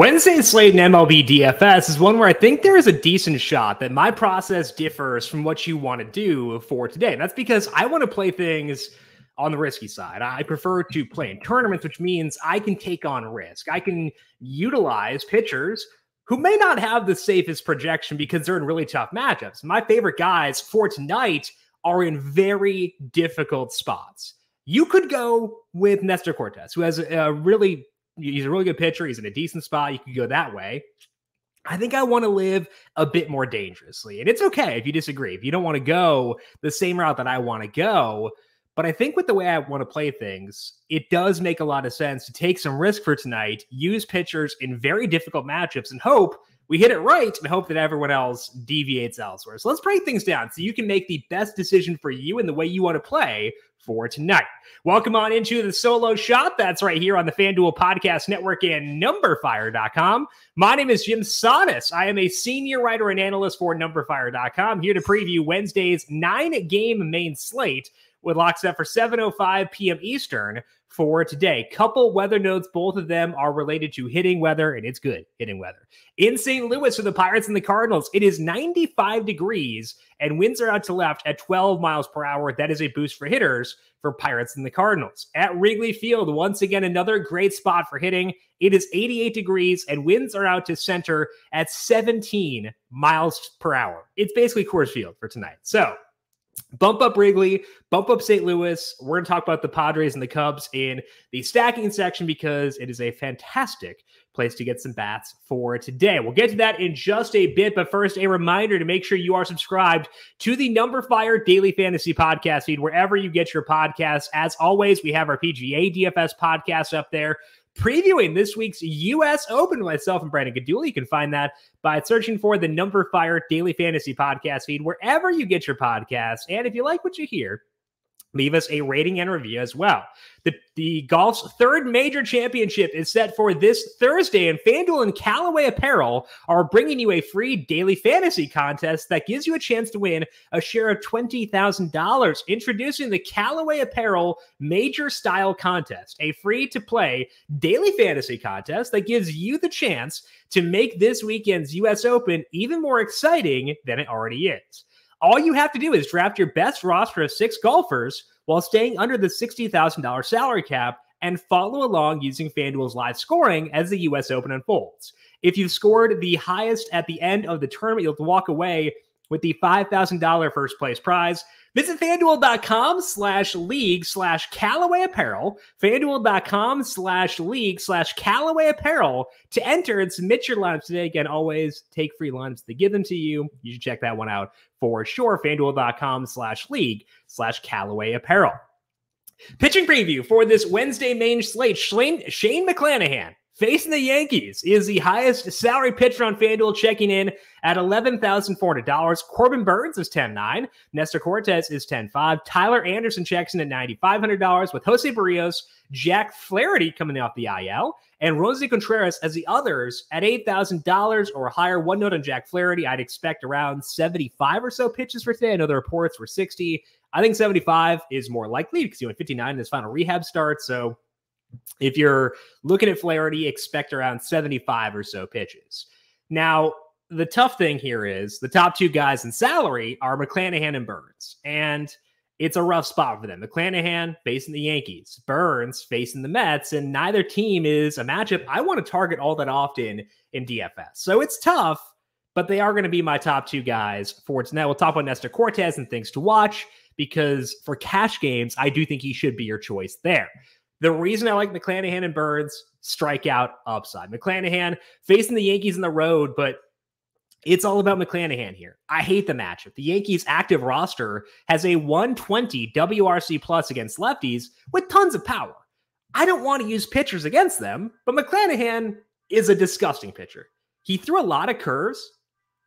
Wednesday's slate in MLB DFS is one where I think there is a decent shot that my process differs from what you want to do for today. And that's because I want to play things on the risky side. I prefer to play in tournaments, which means I can take on risk. I can utilize pitchers who may not have the safest projection because they're in really tough matchups. My favorite guys for tonight are in very difficult spots. You could go with Nestor Cortes, who has a really he's a really good pitcher. He's in a decent spot. You could go that way. I think I want to live a bit more dangerously. And it's okay if you disagree. If you don't want to go the same route that I want to go, but I think with the way I want to play things, it does make a lot of sense to take some risk for tonight, use pitchers in very difficult matchups, and hope we hit it right and hope that everyone else deviates elsewhere. So let's break things down so you can make the best decision for you and the way you want to play for tonight. Welcome on into the solo shot. That's right here on the FanDuel Podcast Network and numberfire.com. My name is Jim Sannes. I am a senior writer and analyst for numberfire.com here to preview Wednesday's nine game main slate with locks up for 7.05 p.m. Eastern for today. Couple weather notes, both of them are related to hitting weather, and it's good hitting weather. In St. Louis for the Pirates and the Cardinals, it is 95 degrees and winds are out to left at 12 miles per hour. That is a boost for hitters for Pirates and the Cardinals. At Wrigley Field, once again, another great spot for hitting. It is 88 degrees and winds are out to center at 17 miles per hour. It's basically Coors Field for tonight. So, bump up Wrigley, bump up St. Louis. We're going to talk about the Padres and the Cubs in the stacking section because it is a fantastic place to get some bats for today. We'll get to that in just a bit, but first, a reminder to make sure you are subscribed to the numberFire Daily Fantasy Podcast feed wherever you get your podcasts. As always, we have our PGA DFS podcast up there previewing this week's U.S. Open myself and Brandon Gdula. You can find that by searching for the Number numberFire Daily Fantasy Podcast feed wherever you get your podcasts. And if you like what you hear, leave us a rating and review as well. The, the golf's third major championship is set for this Thursday, and FanDuel and Callaway Apparel are bringing you a free daily fantasy contest that gives you a chance to win a share of $20,000. Introducing the Callaway Apparel Major Style Contest, a free to play daily fantasy contest that gives you the chance to make this weekend's U.S. Open even more exciting than it already is. All you have to do is draft your best roster of six golfers while staying under the $60,000 salary cap and follow along using FanDuel's live scoring as the US Open unfolds. If you've scored the highest at the end of the tournament, you'll walk away with the $5,000 first place prize. Visit fanduel.com slash league slash Callaway Apparel, fanduel.com slash league slash Callaway Apparel to enter and submit your lineups today. Again, always take free lineups. They give them to you. You should check that one out for sure. Fanduel.com slash league slash Callaway Apparel. Pitching preview for this Wednesday main slate. Shane, Shane McClanahan facing the Yankees is the highest salary pitcher on FanDuel, checking in at $11,400. Corbin Burnes is 10.9. Nestor Cortes is 10.5. Tyler Anderson checks in at $9,500 with Jose Berrios, Jack Flaherty coming off the IL, and Roansy Contreras as the others at $8,000 or higher. One note on Jack Flaherty, I'd expect around 75 or so pitches for today. I know the reports were 60. I think 75 is more likely because he went 59 in his final rehab start. So if you're looking at Flaherty, expect around 75 or so pitches. Now, the tough thing here is the top two guys in salary are McClanahan and Burnes. And it's a rough spot for them. McClanahan facing the Yankees, Burnes facing the Mets, and neither team is a matchup I want to target all that often in DFS. So it's tough, but they are going to be my top two guys for tonight. We'll talk about Nestor Cortes and things to watch because for cash games, I do think he should be your choice there. The reason I like McClanahan and Burnes, strikeout upside. McClanahan facing the Yankees in the road, but it's all about McClanahan here. I hate the matchup. The Yankees' active roster has a 120 WRC plus against lefties with tons of power. I don't want to use pitchers against them, but McClanahan is a disgusting pitcher. He threw a lot of curves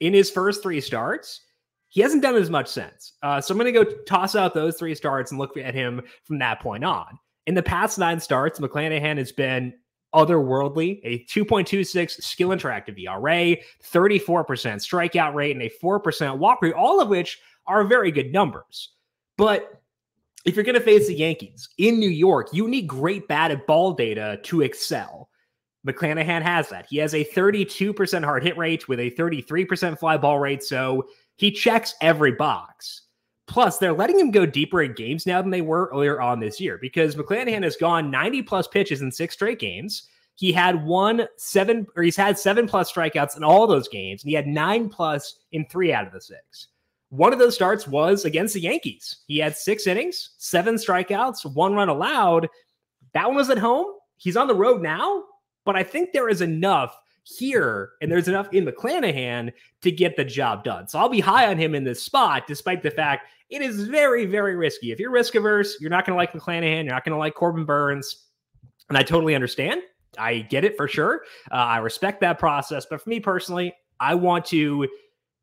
in his first three starts. He hasn't done as much since. Uh, so I'm going to go toss out those three starts and look at him from that point on. In the past nine starts, McClanahan has been otherworldly, a 2.26 skill interactive ERA, 34% strikeout rate, and a 4% walk rate, all of which are very good numbers. But if you're going to face the Yankees in New York, you need great bat batted ball data to excel. McClanahan has that. He has a 32% hard hit rate with a 33% fly ball rate. So he checks every box. Plus, they're letting him go deeper in games now than they were earlier on this year because McClanahan has gone 90 plus pitches in six straight games. He had one seven, or he's had seven plus strikeouts in all those games, and he had nine plus in three out of the six. One of those starts was against the Yankees. He had six innings, seven strikeouts, one run allowed. That one was at home. He's on the road now, but I think there is enough here and there's enough in McClanahan to get the job done. So I'll be high on him in this spot, despite the fact it is very, very risky. If you're risk averse, you're not going to like McClanahan, you're not going to like Corbin Burnes, And I totally understand. I get it for sure. Uh, I respect that process. But for me personally, I want to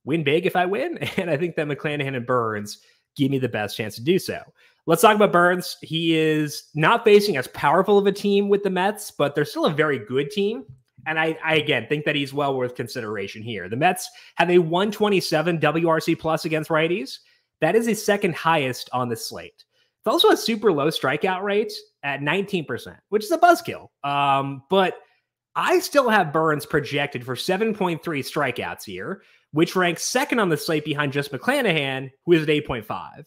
win big if I win. And I think that McClanahan and Burnes give me the best chance to do so. Let's talk about Burnes. He is not facing as powerful of a team with the Mets, but they're still a very good team. And I, I again think that he's well worth consideration here. The Mets have a 127 WRC plus against righties. That is the second highest on the slate. It's also a super low strikeout rate at 19%, which is a buzzkill. Um, but I still have Burnes projected for 7.3 strikeouts here, which ranks second on the slate behind just McClanahan, who is at 8.5.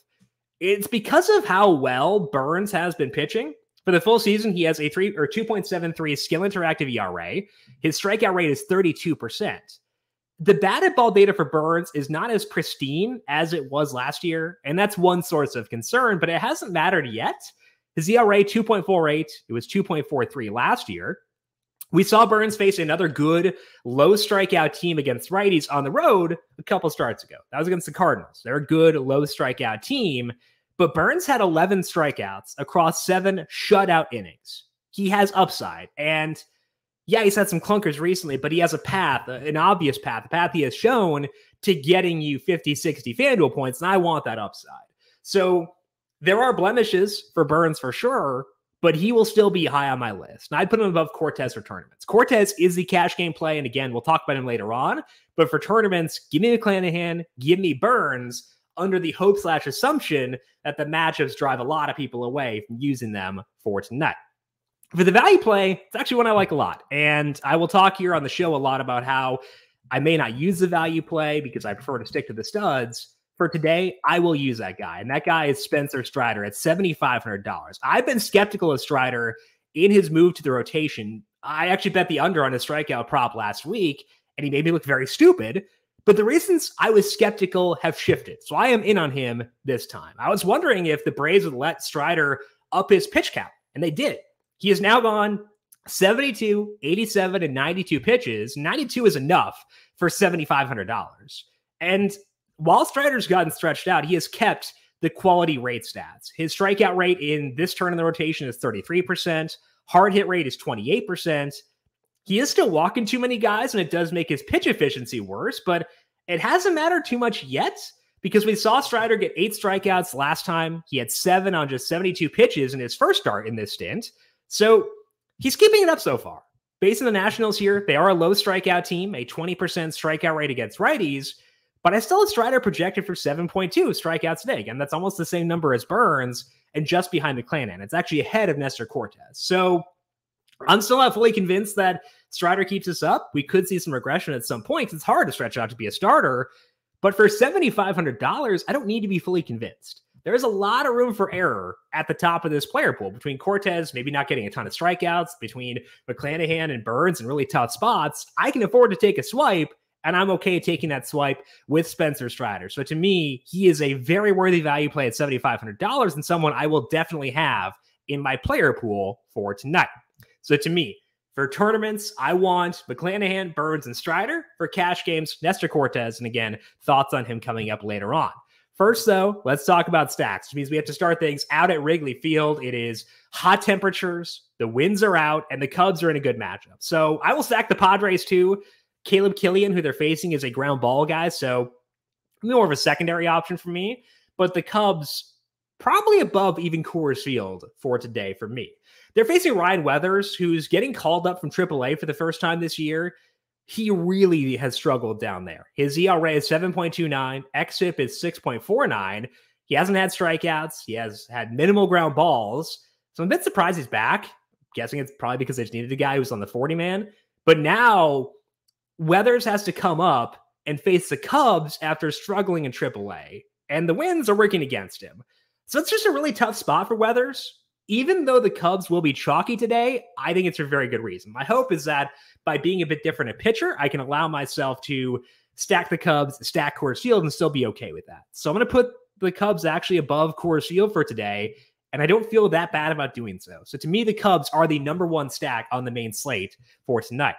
It's because of how well Burnes has been pitching. For the full season, he has a three or 2.73 skill interactive ERA. His strikeout rate is 32%. The batted ball data for Burnes is not as pristine as it was last year, and that's one source of concern, but it hasn't mattered yet. His ERA 2.48, it was 2.43 last year. We saw Burnes face another good low strikeout team against righties on the road a couple starts ago. That was against the Cardinals. They're a good low strikeout team, but Burnes had 11 strikeouts across seven shutout innings. He has upside. And yeah, he's had some clunkers recently, but he has a path, an obvious path, a path he has shown to getting you 50, 60 FanDuel points. And I want that upside. So there are blemishes for Burnes for sure, but he will still be high on my list. And I'd put him above Cortes for tournaments. Cortes is the cash game play. And again, we'll talk about him later on. But for tournaments, give me McClanahan, give me Burnes under the hope slash assumption that the matchups drive a lot of people away from using them for tonight. For the value play, it's actually one I like a lot. And I will talk here on the show a lot about how I may not use the value play because I prefer to stick to the studs for today, I will use that guy. And that guy is Spencer Strider at $7,500. I've been skeptical of Strider in his move to the rotation. I actually bet the under on his strikeout prop last week, and he made me look very stupid. But the reasons I was skeptical have shifted. So I am in on him this time. I was wondering if the Braves would let Strider up his pitch count, and they did. He has now gone 72, 87, and 92 pitches. 92 is enough for $7,500. And while Strider's gotten stretched out, he has kept the quality rate stats. His strikeout rate in this turn in the rotation is 33%. Hard hit rate is 28%. He is still walking too many guys, and it does make his pitch efficiency worse, but it hasn't mattered too much yet because we saw Strider get eight strikeouts last time. He had seven on just 72 pitches in his first start in this stint. So he's keeping it up so far. Based on the Nationals here, they are a low strikeout team, a 20% strikeout rate against righties. But I still have Strider projected for 7.2 strikeouts today. Again, that's almost the same number as Burnes and just behind McClanahan. It's actually ahead of Nestor Cortes. So I'm still not fully convinced that Strider keeps us up. We could see some regression at some point. It's hard to stretch out to be a starter. But for $7,500, I don't need to be fully convinced. There's a lot of room for error at the top of this player pool between Cortes, maybe not getting a ton of strikeouts, between McClanahan and Burnes in really tough spots. I can afford to take a swipe and I'm okay taking that swipe with Spencer Strider. So to me, he is a very worthy value play at $7,500 and someone I will definitely have in my player pool for tonight. So to me, for tournaments, I want McClanahan, Burnes, and Strider. For cash games, Nestor Cortes. And again, thoughts on him coming up later on. First, though, let's talk about stacks, which means we have to start things out at Wrigley Field. It is hot temperatures, the winds are out, and the Cubs are in a good matchup. So I will stack the Padres too. Caleb Killian, who they're facing, is a ground ball guy, so more of a secondary option for me. But the Cubs probably above even Coors Field for today for me. They're facing Ryan Weathers, who's getting called up from AAA for the first time this year. He really has struggled down there. His ERA is 7.29, XFIP is 6.49. He hasn't had strikeouts. He has had minimal ground balls. So I'm a bit surprised he's back guessing it's probably because they just needed a guy who's on the 40 man. But now Weathers has to come up and face the Cubs after struggling in AAA, and the wins are working against him. So it's just a really tough spot for Weathers. Even though the Cubs will be chalky today, I think it's for a very good reason. My hope is that by being a bit different a pitcher, I can allow myself to stack the Cubs, stack Coors Field, and still be okay with that. So I'm going to put the Cubs actually above Coors Field for today. And I don't feel that bad about doing so. So to me, the Cubs are the number one stack on the main slate for tonight.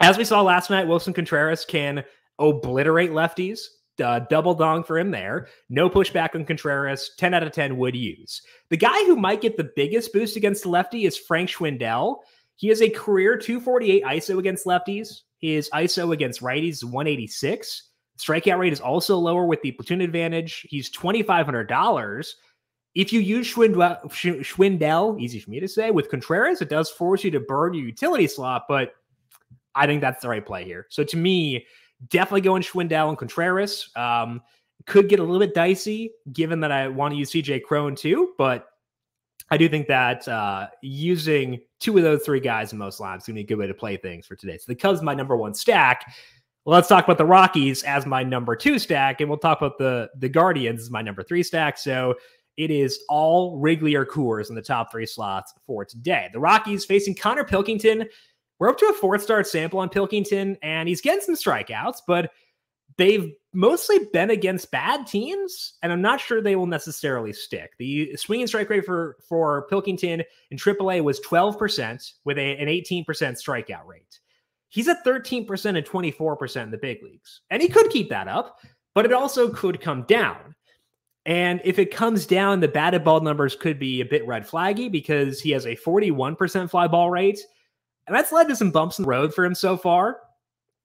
As we saw last night, Willson Contreras can obliterate lefties. Uh, double dong for him there. No pushback on Contreras. 10 out of 10 would use. The guy who might get the biggest boost against the lefty is Frank Schwindel. He has a career 248 ISO against lefties. His ISO against righties is 186. Strikeout rate is also lower with the platoon advantage. He's $2,500. If you use Schwindel, Schwindel, easy for me to say, with Contreras, it does force you to burn your utility slot, but I think that's the right play here. So to me, definitely going Schwindel and Contreras. Um, could get a little bit dicey given that I want to use CJ Cron too, but I do think that uh, using two of those three guys in most lines is going to be a good way to play things for today. So the Cubs, my number one stack. let's talk about the Rockies as my number two stack, and we'll talk about the the Guardians as my number three stack. So it is all Wrigley or Coors in the top three slots for today. The Rockies facing Connor Pilkington. We're up to a fourth start sample on Pilkington, and he's getting some strikeouts, but they've mostly been against bad teams, and I'm not sure they will necessarily stick. The swinging strike rate for for Pilkington in AAA was 12% with a, an 18% strikeout rate. He's at 13% and 24% in the big leagues, and he could keep that up, but it also could come down. And if it comes down, the batted ball numbers could be a bit red flaggy because he has a 41% fly ball rate. And that's led to some bumps in the road for him so far.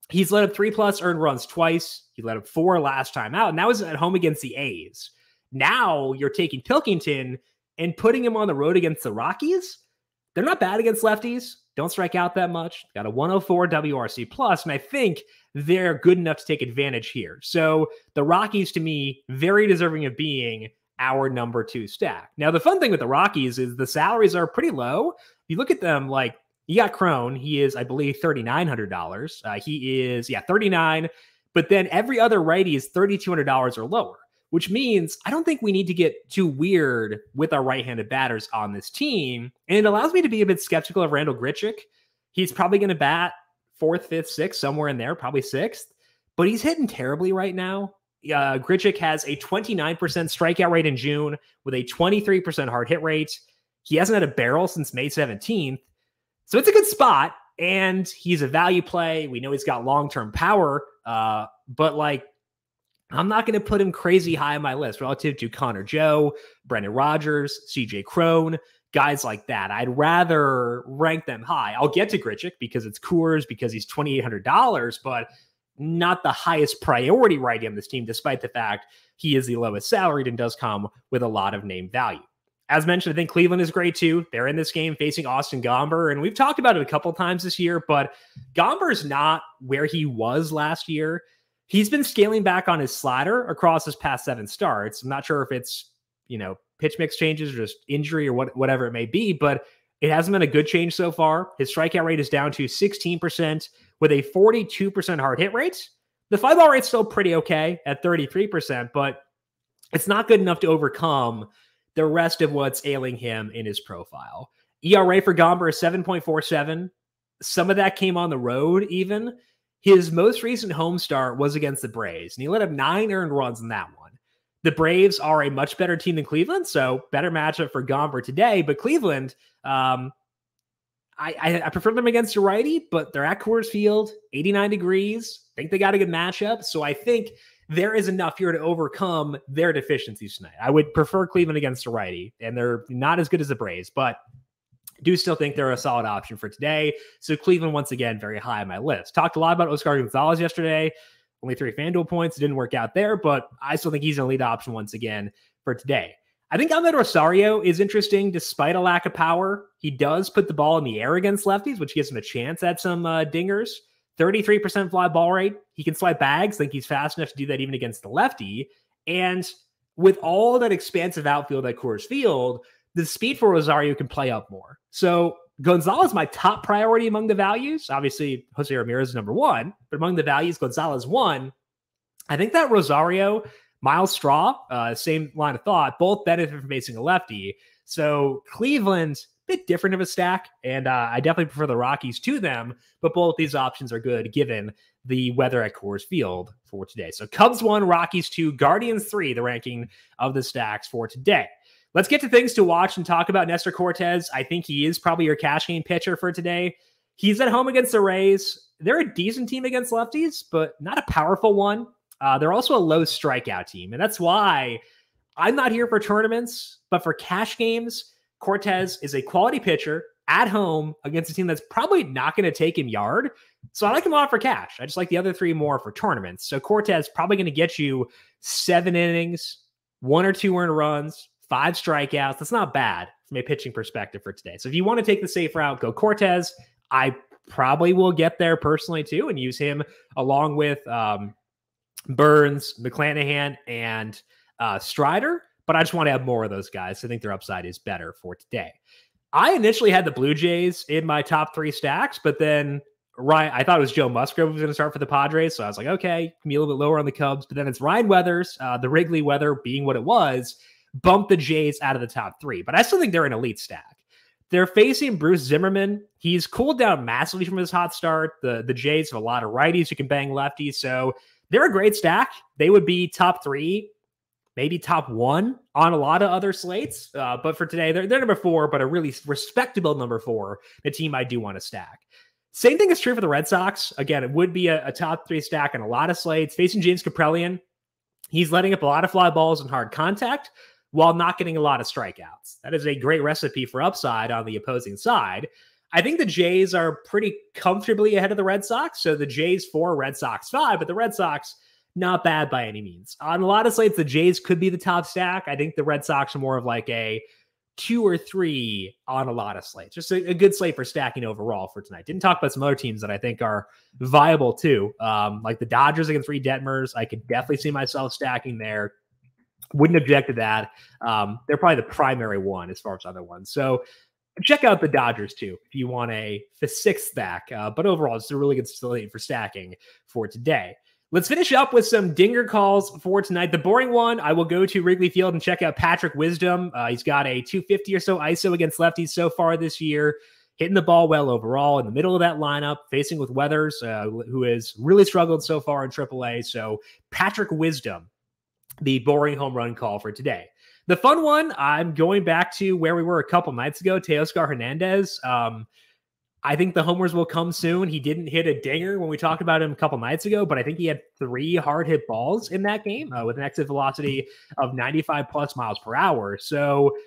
He's led up three plus earned runs twice. He led up four last time out, and that was at home against the A's. Now you're taking Pilkington and putting him on the road against the Rockies. They're not bad against lefties. Don't strike out that much. Got a 104 WRC plus, and I think they're good enough to take advantage here. So the Rockies, to me, very deserving of being our number two stack. Now, the fun thing with the Rockies is the salaries are pretty low. If you look at them, like you got Cron. He is, I believe, thirty nine hundred dollars. Uh, he is, yeah, thirty nine. But then every other righty is thirty two hundred dollars or lower, which means I don't think we need to get too weird with our right handed batters on this team. And it allows me to be a bit skeptical of Randall Grichuk. He's probably going to bat fourth, fifth, sixth, somewhere in there, probably sixth. But he's hitting terribly right now. Uh, Grichuk has a 29% strikeout rate in June with a 23% hard hit rate. He hasn't had a barrel since May 17th. So it's a good spot. And he's a value play. We know he's got long term power. Uh, but like, I'm not going to put him crazy high on my list relative to Connor Joe, Brendan Rodgers, CJ Cron, guys like that. I'd rather rank them high. I'll get to Grichuk because it's Coors, because he's $2,800, but not the highest priority right on this team, despite the fact he is the lowest salaried and does come with a lot of name value. As mentioned, I think Cleveland is great too. They're in this game facing Austin Gomber, and we've talked about it a couple times this year, but Gomber is not where he was last year. He's been scaling back on his slider across his past seven starts. I'm not sure if it's, you know, pitch mix changes or just injury or what, whatever it may be, but it hasn't been a good change so far. His strikeout rate is down to 16% with a 42% hard hit rate. The fly ball rate's still pretty okay at 33%, but it's not good enough to overcome the rest of what's ailing him in his profile. ERA for Gomber is 7.47. Some of that came on the road, even. His most recent home start was against the Braves, and he let up nine earned runs in that one. The Braves are a much better team than Cleveland, so better matchup for Gomber today. But Cleveland, um, I, I, I, prefer them against a righty, but they're at Coors Field, 89 degrees. I think they got a good matchup. So I think there is enough here to overcome their deficiencies tonight. I would prefer Cleveland against a righty, and they're not as good as the Braves, but do still think they're a solid option for today. So Cleveland, once again, very high on my list. Talked a lot about Oscar Gonzalez yesterday. Only three FanDuel points. It didn't work out there, but I still think he's an elite option once again for today. I think Amed Rosario is interesting despite a lack of power. He does put the ball in the air against lefties, which gives him a chance at some uh, dingers. 33% fly ball rate. He can slide bags. think he's fast enough to do that even against the lefty. And with all that expansive outfield at Coors Field, the speed for Rosario can play up more. So Gonzalez, my top priority among the values. Obviously, Jose Ramirez is number one, but among the values, Gonzalez one. I think that Rosario, Myles Straw, uh, same line of thought, both benefit from facing a lefty. So Cleveland, bit different of a stack, and uh, I definitely prefer the Rockies to them. But both these options are good given the weather at Coors Field for today. So Cubs one, Rockies two, Guardians three, the ranking of the stacks for today. Let's get to things to watch and talk about Nestor Cortes, I think he is probably your cash game pitcher for today. He's at home against the Rays. They're a decent team against lefties, but not a powerful one. Uh, they're also a low strikeout team. And that's why I'm not here for tournaments, but for cash games, Cortes is a quality pitcher at home against a team that's probably not going to take him yard. So I like him a lot for cash. I just like the other three more for tournaments. So Cortes probably going to get you seven innings, one or two earned runs, five strikeouts. That's not bad from a pitching perspective for today. So if you want to take the safe route, go Cortes. I probably will get there personally too and use him along with um, Burnes, McClanahan, and uh, Strider. But I just want to have more of those guys. I think their upside is better for today. I initially had the Blue Jays in my top three stacks, but then Ryan, I thought it was Joe Musgrove who was going to start for the Padres. So I was like, okay, be a little bit lower on the Cubs. But then it's Ryan Weathers, uh, the Wrigley weather being what it was bumped the Jays out of the top three. But I still think they're an elite stack. They're facing Bruce Zimmermann. He's cooled down massively from his hot start. The the Jays have a lot of righties who can bang lefties, so they're a great stack. They would be top three, maybe top one on a lot of other slates. Uh, but for today, they're, they're number four, but a really respectable number four. The team I do want to stack. Same thing is true for the Red Sox. Again, it would be a, a top three stack on a lot of slates. Facing James Kaprielian, he's letting up a lot of fly balls and hard contact while not getting a lot of strikeouts. That is a great recipe for upside on the opposing side. I think the Jays are pretty comfortably ahead of the Red Sox. So the Jays four, Red Sox five, but the Red Sox not bad by any means. On a lot of slates, the Jays could be the top stack. I think the Red Sox are more of like a two or three on a lot of slates. Just a, a, good slate for stacking overall for tonight. Didn't talk about some other teams that I think are viable too, um, like the Dodgers against Reid Detmers. I could definitely see myself stacking there. Wouldn't object to that. Um, they're probably the primary one as far as other ones. So check out the Dodgers too if you want a the sixth stack. Uh, but overall, it's a really good slate for stacking for today. Let's finish up with some dinger calls for tonight. The boring one, I will go to Wrigley Field and check out Patrick Wisdom. Uh, he's got a 250 or so ISO against lefties so far this year, hitting the ball well overall in the middle of that lineup, facing with Weathers, uh, who has really struggled so far in AAA. So Patrick Wisdom the boring home run call for today. The fun one, I'm going back to where we were a couple nights ago, Teoscar Hernandez. Um, I think the homers will come soon. He didn't hit a dinger when we talked about him a couple nights ago, but I think he had three hard hit balls in that game uh, with an exit velocity of 95 plus miles per hour. So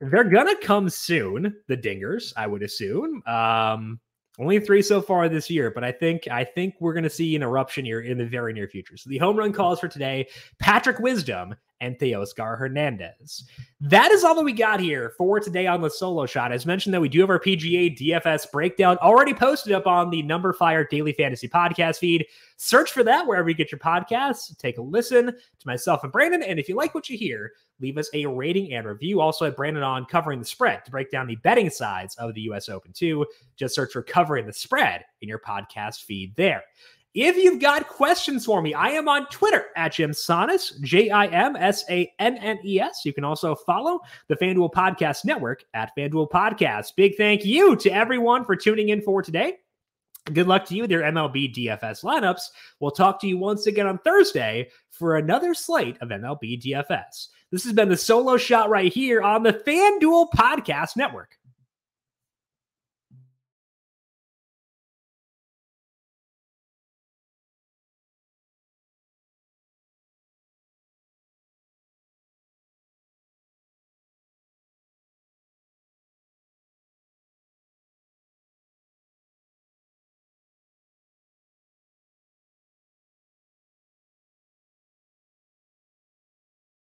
they're gonna come soon. The dingers, I would assume. Um, only three so far this year, but I think I think we're going to see an eruption here in the very near future. So the home run calls for today: Patrick Wisdom and Teoscar Hernandez. That is all that we got here for today on the solo shot. As mentioned, that we do have our PGA DFS breakdown already posted up on the numberFire Daily Fantasy Podcast feed. Search for that wherever you get your podcasts. Take a listen to myself and Brandon. And if you like what you hear, leave us a rating and review. Also, at Brandon on covering the spread to break down the betting sides of the US Open too. Just search for covering the spread in your podcast feed there. If you've got questions for me, I am on Twitter at Jim Sannes, J I M S A N N E S. You can also follow the FanDuel Podcast Network at FanDuel Podcast. Big thank you to everyone for tuning in for today. Good luck to you with your MLB DFS lineups. We'll talk to you once again on Thursday for another slate of MLB DFS. This has been the solo shot right here on the FanDuel Podcast Network.